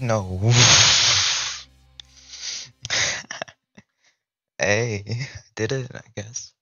No. hey, did it, I guess.